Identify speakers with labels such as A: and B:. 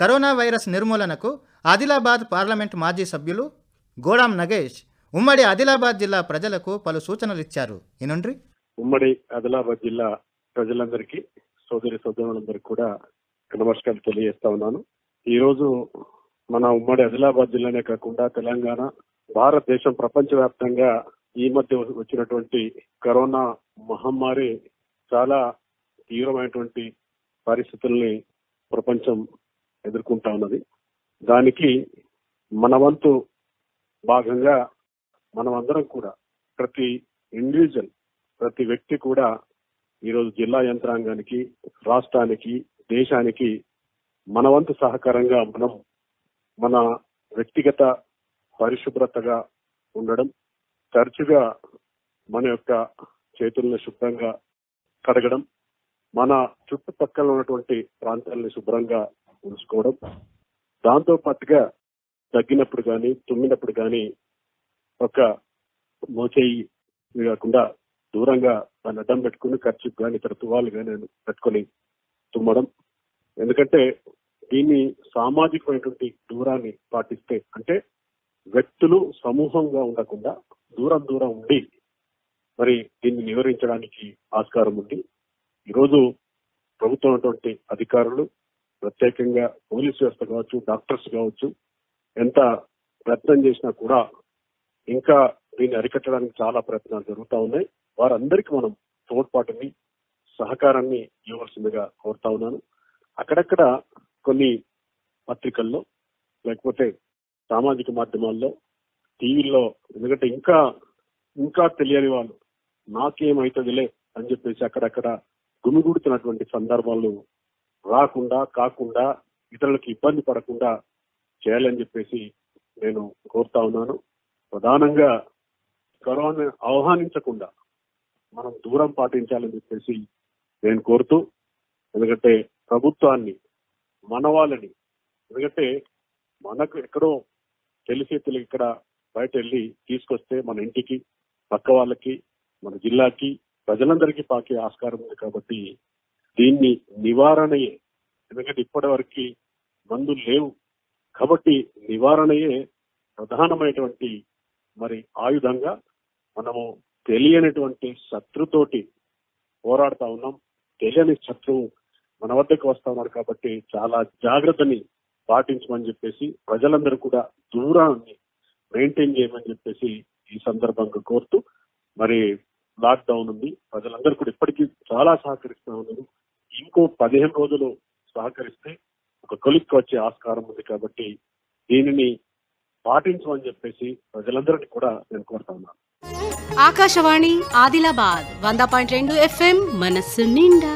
A: Corona virus నిర్మూలనకు Adilabad parliament మాజీ సభ్యులు గోడాం నగేష్ ఉమ్మడి ఆదిలాబాద్ జిల్లా ప్రజలకు పలు సూచనలు ఇచ్చారు. ఇనుండ్రి
B: ఉమ్మడి ఆదిలాబాద్ జిల్లా ప్రజలందరికీ సోదరి సోదరులందరికీ కూడా నమస్కారాలు తెలియజేస్తా ఉన్నాను. ఈ రోజు మన ఉమ్మడి ఆదిలాబాద్ జిల్లానే కాకుండా తెలంగాణ భారతదేశం ప్రపంచవ్యాప్తంగా ఈ మధ్య వచ్చినటువంటి కరోనా మహమ్మారి చాలా తీవ్రమైనటువంటి పరిస్థితుల్ని ప్రపంచం ఎదుర్కొంటా ఉన్నది. దానికి మన వంతు భాగంగా మనమందరం కూడా ప్రతి ఇండివిజువల్ ప్రతి వ్యక్తి కూడా ఈరోజు జిల్లా యంత్రాంగానికి రాష్ట్రానికి దేశానికి మన వంతు సహకారంగా మనం మన వ్యక్తిగత పరిశుభ్రతగా ఉండడం తరచుగా మన యొక్క చేతులను శుభ్రంగా కడగడం మన చుట్టుపక్కల ఉన్నటువంటి ప్రాంతాలని శుభ్రంగా ఉంచుకోవడం దాంతో పాటుగా తగ్గినప్పుడు కానీ తుమ్మినప్పుడు కానీ ఒక మోచేయి కాకుండా దూరంగా దాన్ని అడ్డం పెట్టుకుని ఖర్చు కానీ ఇతర తువాలు కానీ పెట్టుకొని తుమ్మడం. ఎందుకంటే దీన్ని సామాజికమైనటువంటి దూరాన్ని పాటిస్తే అంటే వ్యక్తులు సమూహంగా ఉండకుండా దూరం దూరం ఉండి మరి దీన్ని నివారించడానికి ఆస్కారం ఉంది. ఈరోజు ప్రభుత్వం అటువంటి అధికారులు ప్రత్యేకంగా పోలీస్ వ్యవస్థ కావచ్చు డాక్టర్స్ కావచ్చు ఎంత ప్రయత్నం చేసినా కూడా ఇంకా దీన్ని అరికట్టడానికి చాలా ప్రయత్నాలు జరుగుతూ ఉన్నాయి. వారందరికీ మనం తోడ్పాటుని సహకారాన్ని ఇవ్వవలసిందిగా కోరుతా ఉన్నాను. అక్కడక్కడ కొన్ని పత్రికల్లో లేకపోతే సామాజిక మాధ్యమాల్లో టీవీల్లో ఎందుకంటే ఇంకా ఇంకా తెలియని వాళ్ళు నాకేమైతుందిలే అని చెప్పేసి అక్కడక్కడ గుమిగూడుతున్నటువంటి సందర్భాలు రాకుండా కాకుండా ఇతరులకు ఇబ్బంది పడకుండా చేయాలని చెప్పేసి నేను కోరుతా ఉన్నాను. ప్రధానంగా కరోనా ఆహ్వానించకుండా మనం దూరం పాటించాలని చెప్పేసి నేను కోరుతూ ఎందుకంటే ప్రభుత్వాన్ని మన వాళ్ళని ఎందుకంటే మనకు ఎక్కడో తెలిసి ఇక్కడ బయట వెళ్ళి తీసుకొస్తే మన ఇంటికి పక్క వాళ్ళకి మన జిల్లాకి ప్రజలందరికీ పాకే ఆస్కారం ఉంది కాబట్టి దీన్ని నివారణయే. ఎందుకంటే ఇప్పటి వరకు మందులు లేవు. కాబట్టి నివారణయే ప్రధానమైనటువంటి మరి ఆయుధంగా మనము తెలియనటువంటి శత్రుతోటి పోరాడుతా ఉన్నాం. తెలియని శత్రువు మన వద్దకు వస్తా ఉన్నారు కాబట్టి చాలా జాగ్రత్తని పాటించమని చెప్పేసి ప్రజలందరూ కూడా దూరాన్ని మెయింటైన్ చేయమని చెప్పేసి ఈ సందర్భంగా కోరుతూ మరి లాక్డౌన్ ఉంది. ప్రజలందరూ కూడా ఇప్పటికీ చాలా సహకరిస్తా ఉన్నారు. ఇంకో పదిహేను రోజులు సహకరిస్తే ఒక కొలిక్కి వచ్చే ఆస్కారం ఉంది కాబట్టి దీనిని పాటించమని చెప్పేసి ప్రజలందరినీ కూడా నేను కోరుతున్నాను
C: ఆకాశవాణి ఆదిలాబాద్ వంద పాయింట్ రెండు ఎఫ్ఎం మనస్సు నిండా.